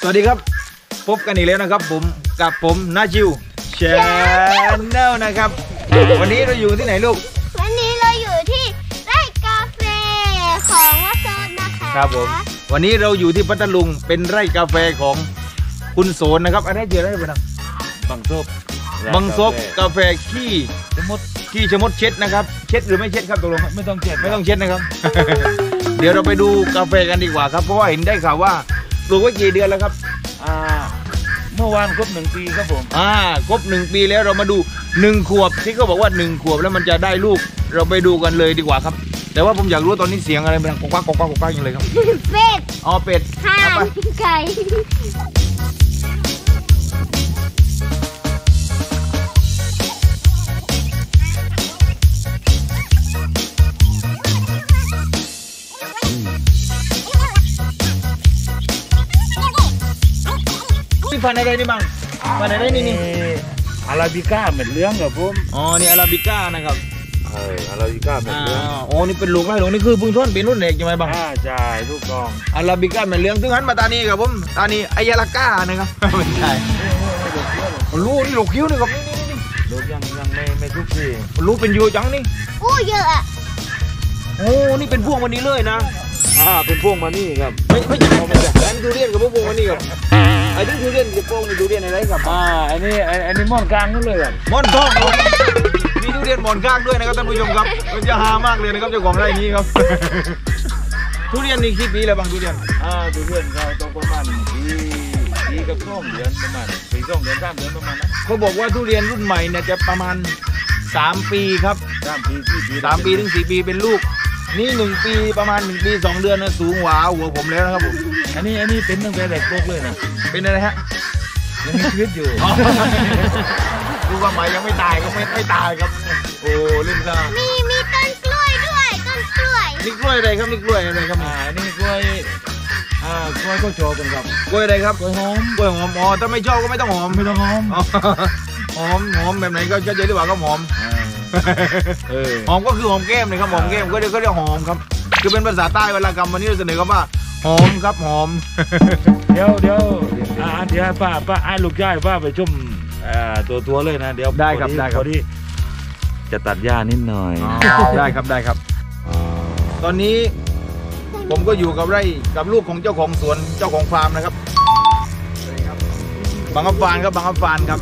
สวัสดีครับ พบกันอีกแล้วนะครับ ผมกับผมนาจิวชนแนลนะครับ วันนี้เราอยู่ที่ไหนลูก วันนี้เราอยู่ที่ไร่กาแฟของวัดโซนนะคะครับผมวันนี้เราอยู่ที่พัทลุงเป็นไร่กาแฟของคุณโสนนะครับอะไรเจออะไรไปนะบังซบบังซบกาแฟขี้ชะมดขี้ชะมดเช็ดนะครับ เช็ดหรือไม่เช็ดครับตกลงไม่ต้องเจ็บไม่ต้องเช็ดนะครับ เดี๋ยวเราไปดูกาแฟกันดีกว่าครับเพราะว่าเห็นได้ข่าวว่า ปลูกไว้กี่เดือนแล้วครับ อ่า เมื่อวานครบหนึ่งปีครับผม อ่า ครบหนึ่งปีแล้วเรามาดูหนึ่งขวบที่เขาบอกว่าหนึ่งขวบแล้วมันจะได้ลูก เราไปดูกันเลยดีกว่าครับ แต่ว่าผมอยากรู้ตอนนี้เสียงอะไรมันกวักกวักกวักกวักอย่างเลยครับ เป็ด อ๋อเป็ดห่าเอานไปไก่ นี่พันธุ์อะไรนี่บ้างพันธุ์อะไรนี่นี่อาราบิก้าเหม็ดเหลื้องครับผมอ๋อนี่อาราบิก้านะครับเอออาราบิก้าเหม็ดอ่าเหลื้องอ๋อนี่เป็นลูกไร่หลวงนี่คือเพึ่งท่อนเป็นรุ่นเอกใช่ไหมบ้างอ่าใช่ลูกกองอาราบิก้าแม่เหลืองซึ่งหันมาตานี้ครับผมตานี้อายาลาก้านะครับไม่ใช่รู้นี่ลูกคิ้วนี่ครับนี่นี่นี่ลูกยังยังไม่ไม่ทุกทีรู้เป็นยูจังนี่อู้เยอะอะโอ้นี่เป็นพวงวันนี้เลยนะอ่าเป็นพวงมานี่ครับไม่ไม่ใช่ไม่ใช่อันทุเรียนกับพวกวันนี้ครับ ไอ้ที่ทุเรียนกับพวกนี่ทุเรียนอะไรครับอ่าอันนี้อันอันนี้ม่อนกลางนั่นเลยครับหมอนทองครับมีทุเรียนหมอนข้างด้วยนะครับท่านผู้ชมครับมันจะฮามากเลยนะครับเจ้าของไร่นี้ครับ ทุเรียนนี่กี่ปีแล้วบางทุเรียนอ่าทุเรียนเขาต้องประมาณปีปีกับสองเดือนประมาณปีสองเดือนสามเดือนประมาณนั้นเขาบอกว่าทุเรียนรุ่นใหม่เนี่ยจะประมาณ3ปีครับสามปีสี่ปี3ปีถึง4ปีเป็นลูก นี่หนึ่งปีประมาณ1ปี2เดือนนะสูงหวาหัวผมแล้วนะครับผม อันนี้อันนี้เป็นตั้งแต่แรกโลกเลยนะ เป็นอะไรฮะยังมีชีวิตอยู่อ๋อดูความหมายยังไม่ตายก็ไม่ไม่ตายครับ โอ้เล่นซะมีมีต้นกล้วยด้วยต้นกล้วยนี่กล้วยอะไรครับนี่กล้วยอะไรครับอ่าอันนี้กล้วยอ่ากล้วยก็โชว์กันครับกล้วยอะไรครับกล้วยหอมกล้วยหอมอ๋อถ้าไม่ชอบก็ไม่ต้องหอมไม่ต้องหอมอ๋อหอมหอมแบบไหนก็จะเจอหรือเปล่าก็หอมอ่าเออ หอมก็คือหอมแก้มเลยครับหอมแก้มก็เรียกก็เรียกหอมครับ คือเป็นภาษาใต้เวลากรรมวันนี้เราเสนอคำว่าหอมครับหอม เดี๋ยวเดี๋ยวอ่าเดี๋ยวให้ป้าป้าไอ้ลูกชายป้าไปชมอ่าตัวตัวเลยนะเดี๋ยวได้ครับพอได้ครับพอดีจะตัดหญ้านิดหน่อยได้ครับได้ครับ ตอนนี้ผมก็อยู่กับไร่กับลูกของเจ้าของสวนเจ้าของฟาร์มนะครับบางอัฟฟานครับบางอัฟฟานครับ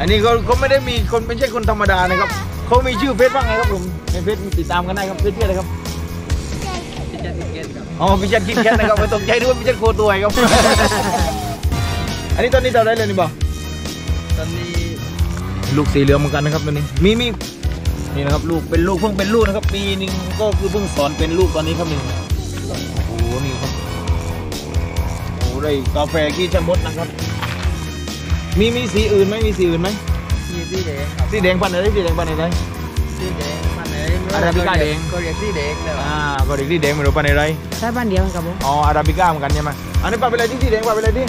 อันนี้เขาเขาไม่ได้มีคนไม่ใช่คนธรรมดานะครับเขามีชื่อเฟซบ้างไงครับผมในเฟซติดตามกันได้ครับเฟซชื่ออะไรครับอ๋อพิจัดคิดแค่นะครับไม่ตกใจด้วยพิจัดโคตัวไอ้ครับอันนี้ตอนนี้เราได้เลยนี่บอกตอนนี้ลูกสีเหลืองเหมือนกันนะครับตัวนี้มีมีนี่นะครับลูกเป็นลูกเพิ่งเป็นลูกนะครับ ปีหนึงก็คือเพิ่งสอนเป็นลูกตอนนี้ครับนี่โอ้โหนี่ครับโอ้โหได้กาแฟขี้ชะมดนะครับ มีมีสีอื่นไหมมีสีอื่นไหมมีสีแดงครับสีแดงพันธุ์อะไรสีแดงพันธุ์อะไรสีแดงมันไหนอาราบิก้าแดงก็เรียกสีแดงเลยอ่าก็เด็กสีแดงไม่รู้พันธุ์อะไรใช่บ้านเดียวกันครับผมอ๋ออาราบิก้าเหมือนกันใช่ไหมอันนี้ปลาเป็นอะไรที่สีแดงปลาเป็นอะไรที่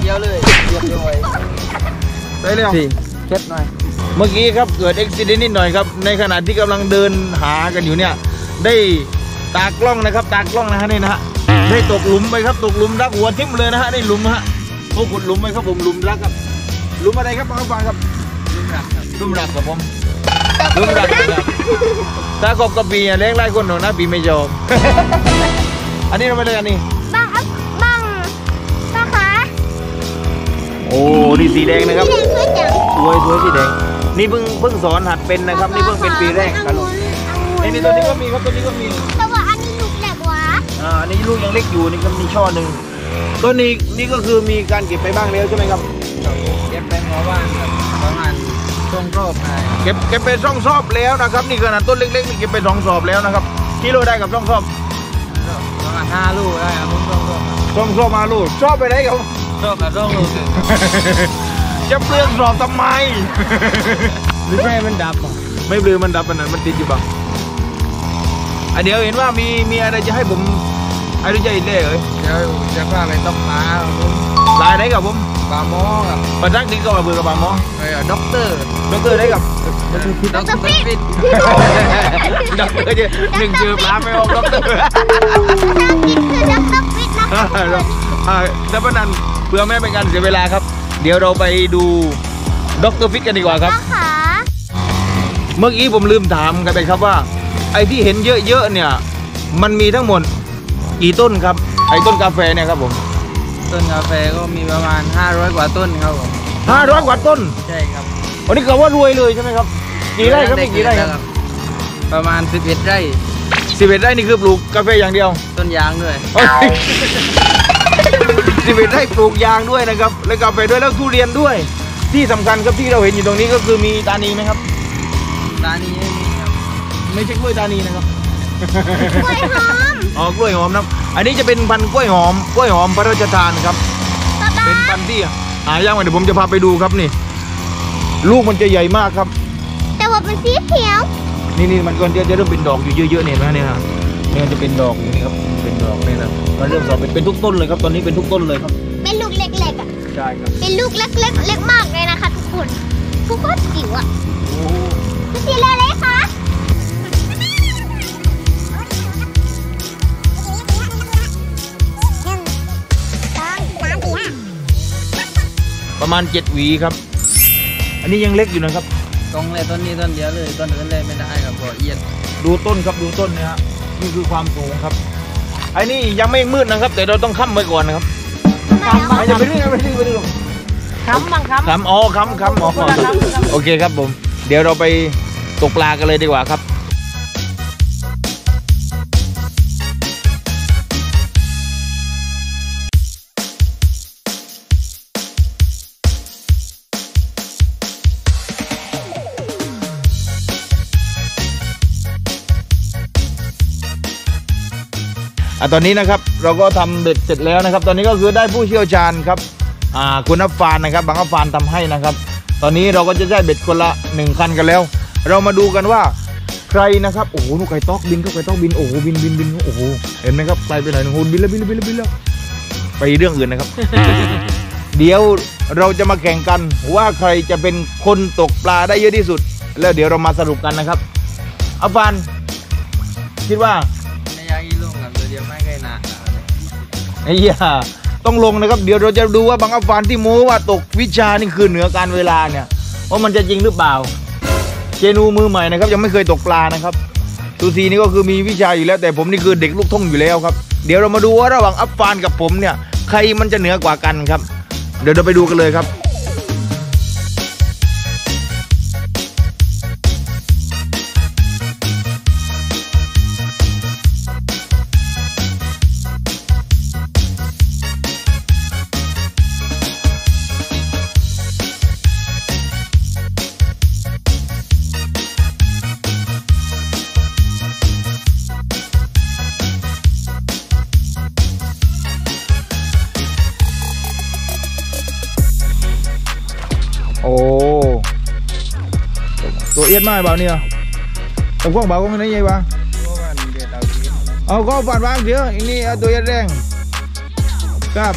เดียวเลยเดียวเลยได้เลยสี่เช็ดหน่อยเมื่อกี้ครับเกิดอุบิเหตุนิดหน่อยครับในขณะที่กำลังเดินหากันอยู่เนี่ย ได้ตากล้องนะครับ ตากล้องนะฮะนี่นะฮะได้ตกหลุมไปครับตกหลุมรักหัวทิ่มเลยนะฮะนี่หลุมฮะโอ้ขุดหลุมไปครับผมหลุมรักครับหลุมอะไรครับบางฟังครับรุ่นรักครับหลุมรักครับผมหลุมรักครับถ้าครบกับปีอะเลี้ยงไล่คนหนูนะปีไม่ยอมอันนี้เราไปเลยอันนี้บางอัพบางบางขาโอ้นี่สีแดงนะครับสีแดงสวยจังสวยสวยสีแดงนี่เพิ่งเพิ่งสอนหัดเป็นนะครับ นี่เพิ่งเป็นปีแรกครับองุ่ นไอ้นี่ตัวนี้ก็มีครับตัวนี้ก็มีแต่ว่าอันนี้ลูกแหลกหวาอ่าอันนี้ลูกยังเล็กอยู่นี่ก็มีช่อหนึ่งต้นนี้นี่ก็คือมีการเก็บไปบ้างแล้วใช่ไหมครับเก็บไปหมอบ้านครับประมาณช่วงรอบไงเก็บเก็บไปสองสอบแล้วนะครับ นี่ขนาดต้นเล็กๆนี่เก็บไปสองสอบแล้วนะครับกิโลได้กับสองสอบประมาณห้าลูกได้ครับผมช่วงรอบสองสอบมาลูกชอบไปไหนครับชอบกับช่วงลูกหนึ่งจะเปลืองสอบทำไมหรือแม่มันดับอะไม่เปลืองมันดับมันนั้นมันติดอยู่บ้าง อะเดี๋ยวเห็นว่ามีมีอะไรจะให้ผมให้รู้ใจอีกเลยเอ้ยเดี๋ยวจะพาไปต้องหาครับผมลายไหนกับผมปลาหมอครับประทักนี้ก็มาเบื่อกับบางหมอเออด็อกเตอร์ด็อกเตอร์ได้กับดอกเตอรฟิตด็อกเตอร์จะหนึ่งจือปลาไม่ออกด็อกเตอร์ภาษาอังกฤษคือดอกเตอรฟิตนะคะทุกคนอ่าแล้วพนันเพื่อไม่ให้เป็นการเสียเวลาครับ เดี๋ยวเราไปดูด็อกเตอร์ฟิตกันดีกว่าครับนะคะเมื่อกี้ผมลืมถามกันไปครับว่า ไอ้ที่เห็นเยอะๆเนี่ย มันมีทั้งหมดกี่ต้นครับ ไอ้ต้นกาแฟเนี่ยครับผมต้นกาแฟก็มีประมาณ 500 กว่าต้นครับผมห้าร้อยกว่าต้นใช่ครับวันนี้ก็ว่ารวยเลยใช่ไหมครับ กี่ไร่ครับด้นี่กี่ไร่ครับ ประมาณ 11 ไร่สิบเอ็ดไร่นี่คือปลูกกาแฟอย่างเดียว ต้นยางด้วยสิบเอ็ดไร่ปลูกยางด้วยนะครับ แล้วกาแฟด้วยแล้วทุเรียนด้วย ที่สำคัญครับที่เราเห็นอยู่ตรงนี้ก็คือมีตานีไหมครับร้านนี้ ไม่มีครับไม่ใช่กล้วยตานีนะครับกล้วยหอมอ๋อกล้วยหอมนะอันนี้จะเป็นพันธุ์กล้วยหอมกล้วยหอมพระราชทานครับป๊าป๊าเป็นพันธุ์ที่หายากมาเดี๋ยวผมจะพาไปดูครับนี่ ลูกมันจะใหญ่มากครับ แต่ว่าเป็นสีเขียว นี่นี่มันก็จะจะเริ่มเป็นดอกอยู่เยอะๆเนี่ยเห็นไหมเนี่ยฮะเนี่ยมันจะเป็นดอกอยู่นี่ครับเป็นดอกนี่นะมันเริ่มสอบเป็นเป็นทุกต้นเลยครับ ตอนนี้เป็นทุกต้นเลยครับ เป็นลูกเล็กๆอะใช่ครับเป็นลูกเล็กๆเล็กมากเลยนะคะ มาณเจ็ดหวีครับ อันนี้ยังเล็กอยู่นะครับ ตรงเลยต้นนี้ต้นเดียวเลยต้นอื่นเลยไม่ได้ครับเพราะเอียด ดูต้นครับดูต้นนะฮะนี่คือความสูงครับไอ้นี่ยังไม่มืดนะครับ แต่เราต้องค้ำไว้ก่อนนะครับค้ำไม่จะไปเรื่อยไปเรื่อยไปเรื่อยค้ำบ้างครับค้ำอ๋อค้ำค้ำอ๋อโอเคครับผม เดี๋ยวเราไปตกปลากันเลยดีกว่าครับ อะตอนนี้นะครับเราก็ทำเบ็ดเสร็จแล้วนะครับ ตอนนี้ก็คือได้ผู้เชี่ยวชาญครับอ่าคุณอัฟฟานนะครับบางอัฟฟานทำให้นะครับ ตอนนี้เราก็จะได้เบ็ดคนละหนึ่งคันกันแล้ว เรามาดูกันว่าใครนะครับโอ้โหนกไก่ตอกบินก็ไก่ตอกบินโอ้โหบินบินบินโอ้โหเห็นไหมครับไกลไปไหนหนึงโหบินแล้วบินแล้วบินแล้วบินแล้วไปเรื่องอื่นนะครับ เดี๋ยวเราจะมาแข่งกันว่าใครจะเป็นคนตกปลาได้เยอะที่สุด แล้วเดี๋ยวเรามาสรุปกันนะครับอัฟฟานคิดว่า ไอ้เหี้ยต้องลงนะครับ เดี๋ยวเราจะดูว่าบางอัฟฟานที่โม้ว่าตกวิชานี่คือเหนือการเวลาเนี่ยว่ามันจะจริงหรือเปล่า เจนูมือใหม่นะครับ ยังไม่เคยตกปลานะครับตูซีนี่ก็คือมีวิชาอยู่แล้ว แต่ผมนี่คือเด็กลูกทุ่งอยู่แล้วครับ เดี๋ยวเรามาดูว่าระหว่างอัฟฟานกับผมเนี่ย ใครมันจะเหนือกว่ากันครับ เดี๋ยวเราไปดูกันเลยครับ โอ้ตัวเอียดมากเปล่าเนี่ยตกว้างเบาก็ไม่ได้ยังวะเพราะว่าเดือดเอาทีเอาก็ฝันวางเดี๋ยวอันนี้ตัวเอียดแรงครับ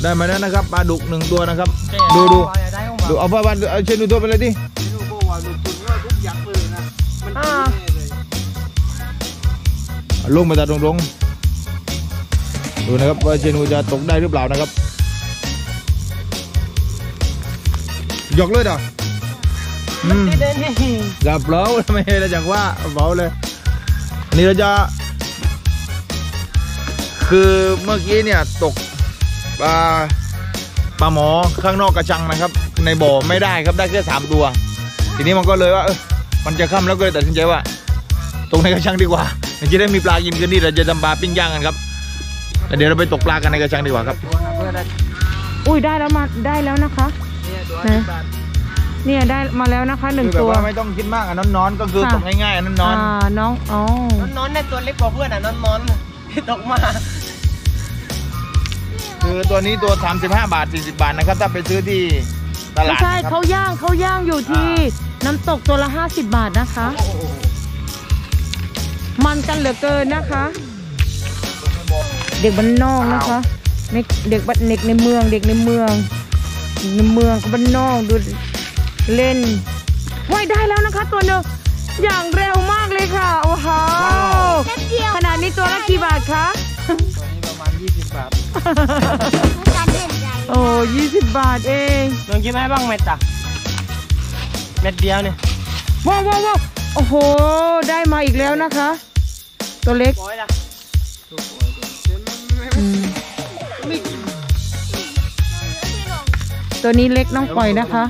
ได้มาแล้วนะครับปลาดุกหนึ่งตัวนะครับ ดูดูดูเอาปลาวันเอาเชิญดูตัวไปเลยดิลูกบอกว่าลูกคุณว่าทุกอย่างมาแน่เลยเอาลงมาตาตรงๆดูนะครับว่าเชนูจะตกได้หรือเปล่านะครับ หยอกเลยเหรออืมเดินนี่กับเราทำไมเราจังว่าเบาเลยอันนี่เราจะคือเมื่อกี้เนี่ยตกปลาปลาหมอข้างนอกกระชังนะครับ ในบ่อไม่ได้ครับได้แค่สามตัว ทีนี้มันก็เลยว่าเออมันจะค่ำแล้วก็เลยตัดสินใจว่า ตรงในกระชังดีกว่ามันจะได้มีปลากินกันนี่เราจะทำปลาปิ้งย่างกันครับแล้วเดี๋ยวเราไปตกปลากันในกระชังดีกว่าครับตัวนะเพื่อนได้อุ้ยได้แล้วมาได้แล้วนะคะ เนี่ยตัวไหนสิบบาทเนี่ยได้มาแล้วนะคะหนึ่งคือแบบตัวว่าไม่ต้องคิดมากอันนั้นนอนก็คือค่ะ ตกง่ายๆอันนั้นนอนอ่าน้องอ๋อนอนในตัวเล็กกว่าเพื่อนอะนอนนอนที่ตกมาคือตัวนี้ตัว35บาท 40 บาทนะครับถ้าไปซื้อที่ตไม่ลาดใช่นะครับเขาย่างเขาย่างอยู่ที่น้ำตกตัวละ 50 บาทนะคะมันกันเหลือเกินนะคะ เด็กบ้านนอกนะคะในเด็กบ้านเด็กในเมืองเด็กในเมือง เด็กในเมืองกับบ้านนอกดูเล่นว่ายได้แล้วนะคะตัวหนึ่งอย่างเร็วมากเลยค่ะ โอ้โหแป๊บเดียวขนาดนี้ตัวละกี่บาทคะตัวนี้ประมาณ 20 บาทการเล่นใจโอ้ยี่สิบบาทเองลองกินไหมบ้างเม็ดอะเม็ดเดียวเนี่ยว้าวว้าวว้าวโอ้โห ได้มาอีกแล้วนะคะ ตัวเล็ก ตัวนี้เล็กน้องปล่อยนะคะ